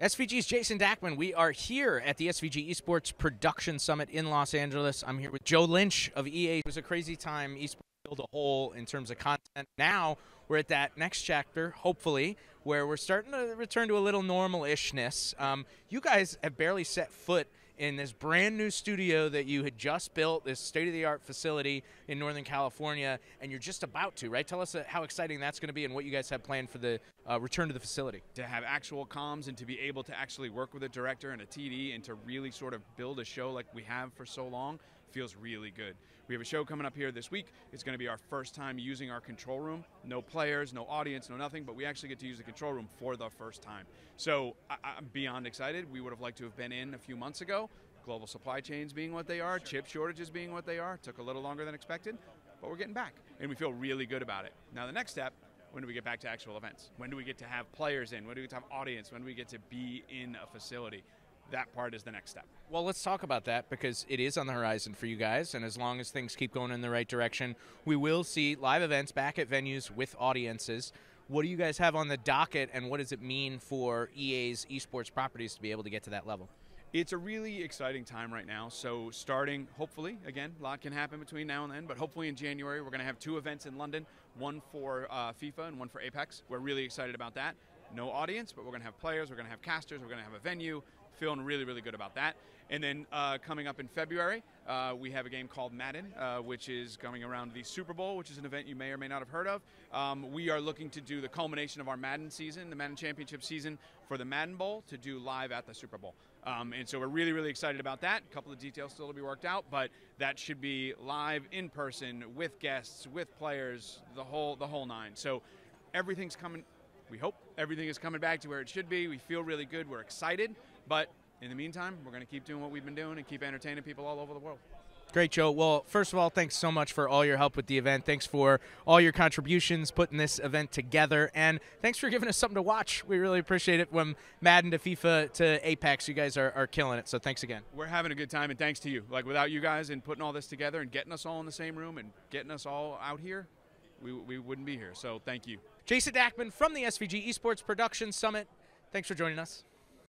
SVG's Jason Dachman. We are here at the SVG Esports Production Summit in Los Angeles. I'm here with Joe Lynch of EA. It was a crazy time. Esports filled a hole in terms of content. Now we're at that next chapter, hopefully, where we're starting to return to a little normal ishness. Um, you guys have barely set foot in this brand new studio that you had just built, this state of the art facility in Northern California, and you're just about to, right? Tell us uh, how exciting that's going to be and what you guys have planned for the uh, return to the facility. To have actual comms and to be able to actually work with a director and a TD and to really sort of build a show like we have for so long feels really good. We have a show coming up here this week. It's going to be our first time using our control room. No players, no audience, no nothing, but we actually get to use the control room for the first time. So I- am beyond excited. We would have liked to have been in a few months ago. Global supply chains being what they are, sure. chip shortages being what they are, took a little longer than expected, but we're getting back, and we feel really good about it. Now the next step when do we get back to actual events? When do we get to have players in? When do we get to have audience? When do we get to be in a facility? That part is the next step. Well, let's talk about that because it is on the horizon for you guys, and as long as things keep going in the right direction, we will see live events back at venues with audiences. What do you guys have on the docket, and what does it mean for EA's esports properties to be able to get to that level? It's a really exciting time right now. So, starting hopefully, again, a lot can happen between now and then, but hopefully in January, we're going to have two events in London one for uh, FIFA and one for Apex. We're really excited about that. No audience, but we're going to have players, we're going to have casters, we're going to have a venue feeling really, really good about that. And then uh, coming up in February, uh, we have a game called Madden, uh, which is coming around the Super Bowl, which is an event you may or may not have heard of. Um, we are looking to do the culmination of our Madden season, the Madden Championship season, for the Madden Bowl to do live at the Super Bowl. Um, and so we're really, really excited about that. A couple of details still to be worked out, but that should be live in person with guests, with players, the whole the whole nine. So everything's coming. We hope everything is coming back to where it should be. We feel really good. We're excited. But in the meantime, we're going to keep doing what we've been doing and keep entertaining people all over the world. Great, Joe. Well, first of all, thanks so much for all your help with the event. Thanks for all your contributions putting this event together. And thanks for giving us something to watch. We really appreciate it. From Madden to FIFA to Apex, you guys are, are killing it. So thanks again. We're having a good time, and thanks to you. Like, without you guys and putting all this together and getting us all in the same room and getting us all out here, we, we wouldn't be here. So thank you. Jason Dachman from the SVG Esports Production Summit. Thanks for joining us.